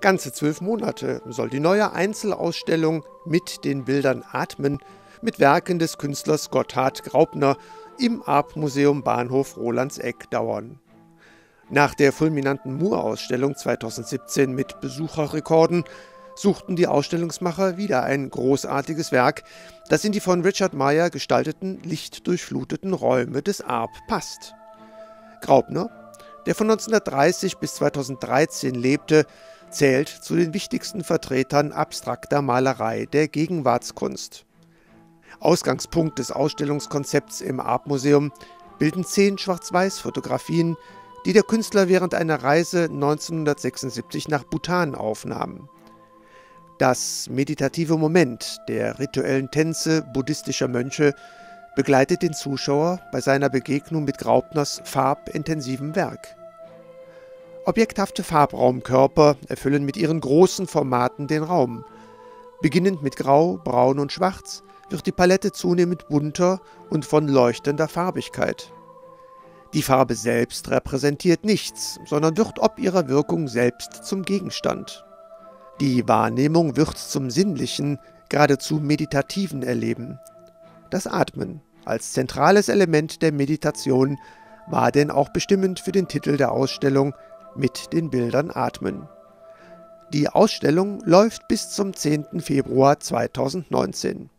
Ganze zwölf Monate soll die neue Einzelausstellung mit den Bildern Atmen mit Werken des Künstlers Gotthard Graupner im Arp-Museum Bahnhof Rolandseck dauern. Nach der fulminanten Mur-Ausstellung 2017 mit Besucherrekorden suchten die Ausstellungsmacher wieder ein großartiges Werk, das in die von Richard Meyer gestalteten, lichtdurchfluteten Räume des Arp passt. Graupner, der von 1930 bis 2013 lebte, zählt zu den wichtigsten Vertretern abstrakter Malerei der Gegenwartskunst. Ausgangspunkt des Ausstellungskonzepts im Arp-Museum bilden zehn Schwarz-Weiß-Fotografien, die der Künstler während einer Reise 1976 nach Bhutan aufnahm. Das meditative Moment der rituellen Tänze buddhistischer Mönche begleitet den Zuschauer bei seiner Begegnung mit Graupners farbintensivem Werk. Objekthafte Farbraumkörper erfüllen mit ihren großen Formaten den Raum. Beginnend mit Grau, Braun und Schwarz wird die Palette zunehmend bunter und von leuchtender Farbigkeit. Die Farbe selbst repräsentiert nichts, sondern wird ob ihrer Wirkung selbst zum Gegenstand. Die Wahrnehmung wird zum sinnlichen, geradezu meditativen Erleben. Das Atmen als zentrales Element der Meditation war denn auch bestimmend für den Titel der Ausstellung mit den Bildern Atmen. Die Ausstellung läuft bis zum 10. Februar 2019.